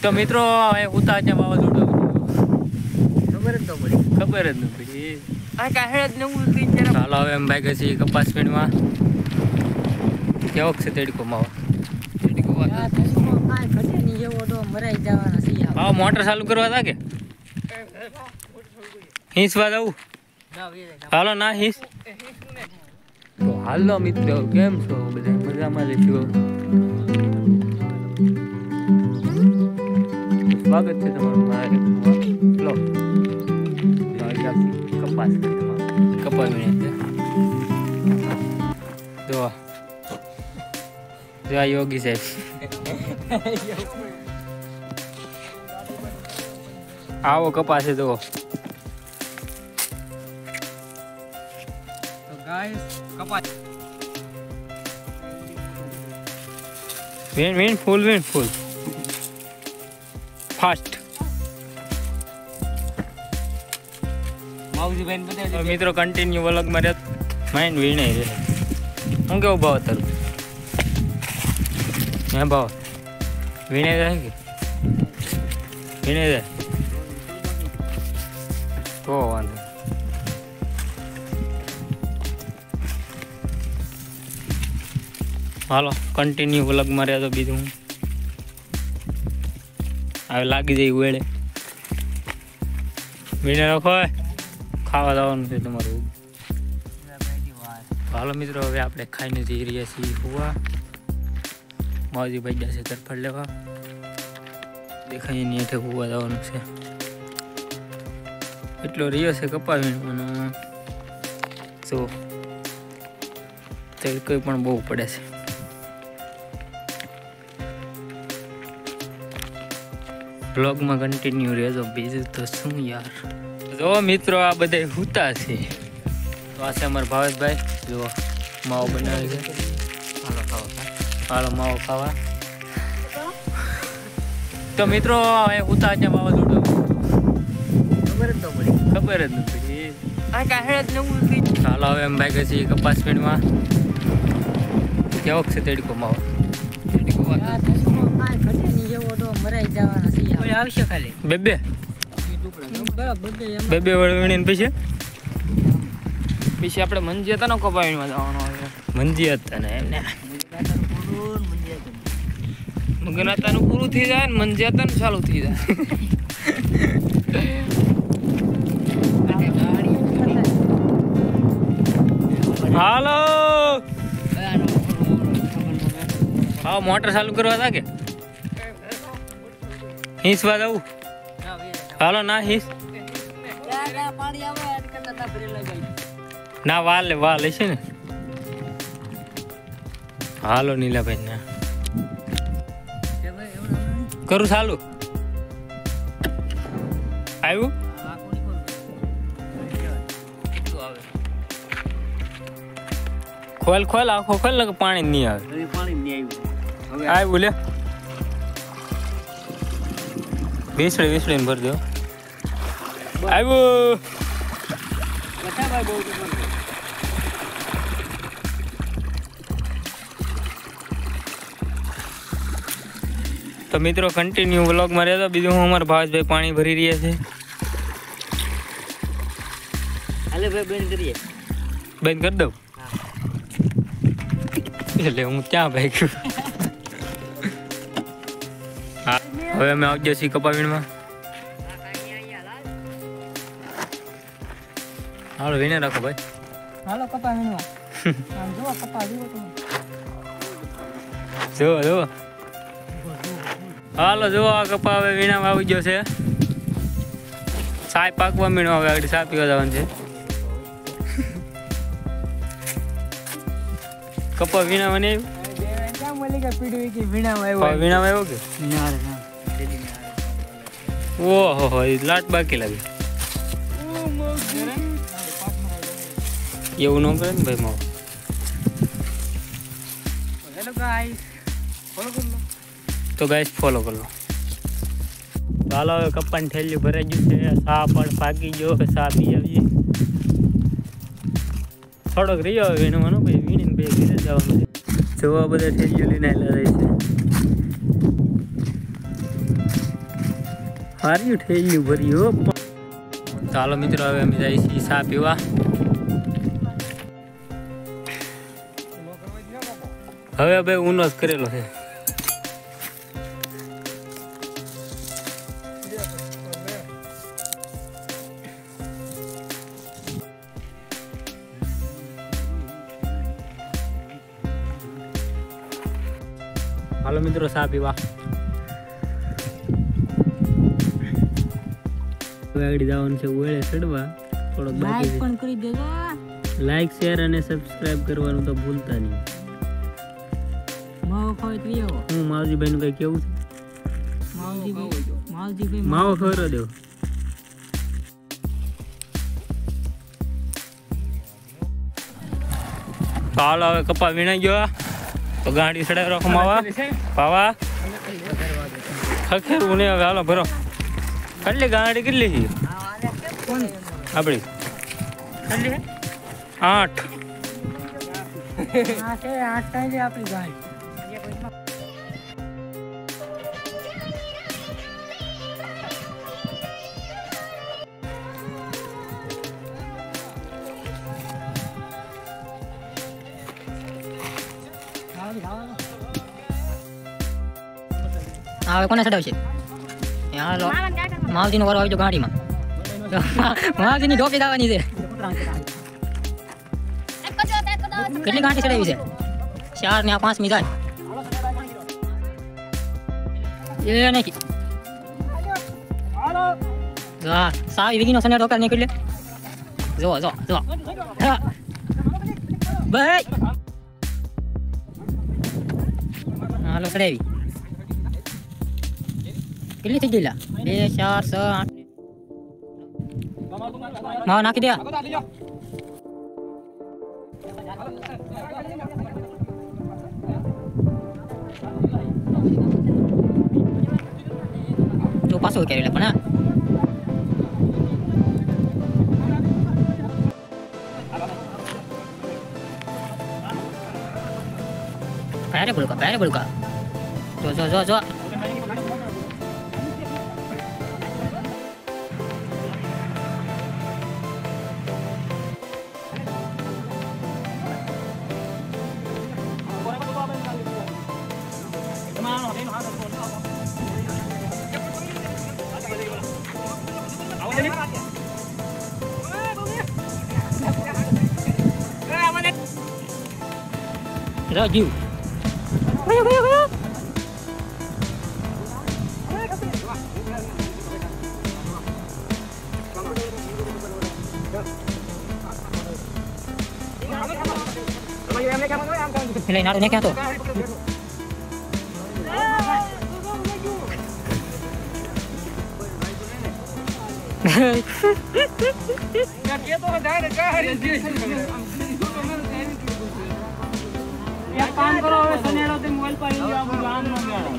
તો મિત્રો હવે ઉતા ત્યાં વાવાઝોડું ખબર જ ન પડી ખબર જ ન પડી આ કાંઈ હેડ જ નવું કઈ જરા ચાલો હવે એમ ભાઈ છીએ કપાસ ફીણમાં કેવો છે તડકો માવો તડકો આ દેશમાં કાંઈ ઘટે નહીં એવો તો મરાઈ જવાના છે આ. હા મોટર ચાલુ કરવા હતા કે હિંસવા જવું જાઓ, એ જાય. હાલો ના હિંસ તો હાલો મિત્રો કેમ છો બધા મજામાં લેશો સ્વાગત છે તમારું મારા બ્લોગ કપાસ કપાસ વીણે છે જો જો આ યોગી સાહેબ આવો કપાસ છે જુઓ તો guys, કપાસ વીણ વીણ ફૂલ વીણ ફૂલ ફાસ્ટ માવજીભાઈને બતાવી દે. મિત્રો કન્ટિન્યુ વલગમાં રહે માઇન્ડ વીણે રહે હું કેવું ભાવ તારું હે ભાવ વીણે જાય કે વીણે જાય તો વાંધો હાલો કન્ટિન્યુ વલગમાં રહે તો બીજું હું હવે લાગી જાય વેળે વીણે રાખો હે. ખાવા જવાનું છે તમારું હાલો મિત્રો હવે આપણે ખાઈને જઈ રહ્યા છીએ હુવા માવજી ભાઈ જશે તરફડ લેવા દેખાય એની હેઠે હુવા જવાનું છે એટલો રહ્યો છે કપાવીનો જો તડકો પણ બહુ પડે છે બ્લોગમાં કન્ટિન્યુ રહેજો બીજું તો શું યાર. જો મિત્રો આ બધા હુતા છે. તો આ છે અમારા ભાવેશભાઈ. જો માવો બનાવે છે. હાલો ખાવા હાલો માવો ખાવા. તો મિત્રો હવે હુતા ત્યાં વાવાઝોડું. ખબર જ ન પડી. ખબર જ નથી હાલો હવે એમ ભાઈ છે કપાસ ફીણમાં કેવોક છે તેડકો માવો? તડકો જવાના છે. આવશે ખાલી? બે બે બે બે વળવીને પછી? પછી આપણે મંજી હતા ને કપાવીમાં જવાનું આવે મંજી હતા ને. એમને મગનાતાનું પૂરું થઈ જાય ને ચાલુ થઈ જાય. હાલો. હા મોટર ચાલુ કરવા હતા કે? હિંસવા જવું હાલો ના હિંસ. ના વાલ લે વાલ છે ને. હાલો નીલાભાઈ ના. કરું ચાલુ? આવ્યું? ખોલ ખોલ આખો ખોલ ને પાણી નહીં આવે. પાણી નહીં આવ્યું. આવ્યું લે. વીસળી વીસળી ભરજો આવ્યું ભાઈ બહુ તો મિત્રો કન્ટિન્યુ વ્લોગમાં રહેતો બીજું હું અમારા ભાવેશભાઈ પાણી ભરી રહ્યા છે. હાલે ભાઈ કરીએ. બંધ કરી દઉં? એટલે હું ક્યાં ભાઈ ગયું હા. હવે અમે આવજો છીએ કપાવીણમાં. હાલો વીણે રાખો ભાઈ. હાલો કપાવીણમાં. જુઓ કપા જુઓ જુઓ જુઓ. હાલો જુઓ આ કપા હવે વીણામાં આવી ગયો છે. સાય પાકવા મીણો હવે આગળ સા પીવા જવાનું છે. કપા વીણામાં નહીં વીણામાં આવ્યો? કે? ના ના. ઓહો હો લાટ બાકી લાગે. એવું ન કરે ને ભાઈ મારો હેલો ગાઈસ ફોલો કરી લો. તો ગાઈસ ફોલો કરો ચાલો હવે કપ્પાની થેલ્યું ભરાઈ ગયું છે. સા પણ પાકી ગયો સા પી આવીએ. થોડોક રહ્યો હવે વીણવાનો ભાઈ વીણીને ભાઈ ઘરે જવાનું છે. જોવા બધા થેલીઓ લઈને આવેલા રહે છે. ફાર્યું ઠેલ્યું ભર્યું, હો. ચાલો મિત્રો, હવે અમે જઈએ છીએ ચા પીવા. હવે હવે ઊનો જ કરેલો છે. હાલો મિત્રો, ચા પીવા. હવે આગળ જવાનું છે ઓળે ચડવા. થોડો લાઈક બાકી પણ કરી દેજો. લાઈક શેર અને સબસ્ક્રાઇબ કરવાનું તો ભૂલતા નહીં. માવો ખાવ તો હું માવજીભાઈ નું કઈ કેવું છે? માવજીભાઈ માવજીભાઈ માવો ખરો દેવ. હાલો હવે કપા વીણાઈ ગયો. તો ગાડી સડાઈ રાખો માવા. પાવા. ખખેરવું નહીં હવે. હાલો ભરો. ಕಳ್ಳಿ गाड़ी ಗಿಲ್ಲಿ ಅಬಳಿ ಕಳ್ಳಿ आठ। टाइम आप गाय हाँ कौन सा डाउन કોને ચડાવશે હાલો માવજીનો વારો આવી ગયો ગાડીમાં માવજીની ટોપી દાવાની છે કેટલી ગાંઠી ચડાવી છે ચાર ને આ પાંચ મી જાય એ નહીં જો આ સાવી વીગીનો સનેડો કર નીકળી જો જો જો હા ભાઈ હાલો ચડાવી Pilih saja lah. Mau nak dia? Tu pasu kiri lah pernah. Pernah buka, pernah buka. Zo zo zo zo. đó you Kaya kaya kaya Pilih naruh niya kaya to Nakita ko dahil nagkahari કામ કરો હવે સનેડો તે mobile પર આવી જાઓ, આપણું ગામ નો મેળો.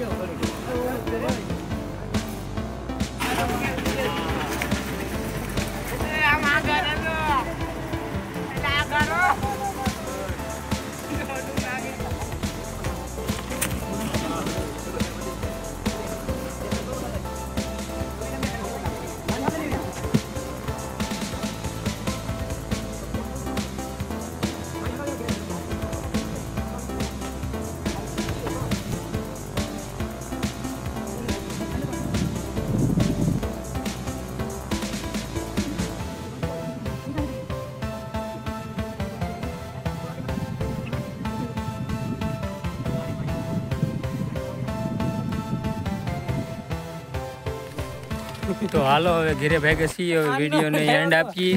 તો હાલો હવે ઘરે ભેગા છીએ હવે વિડીયોને એન્ડ આપીએ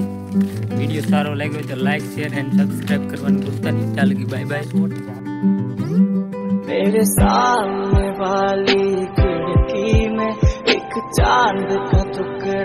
વિડીયો સારો લાગ્યો તો લાઈક શેર એન્ડ સબસ્ક્રાઇબ કરવાનું ભૂલતા નહીં ચાલ બાય બાય मेरे सामने वाली खिड़की में एक चांद का टुकड़ा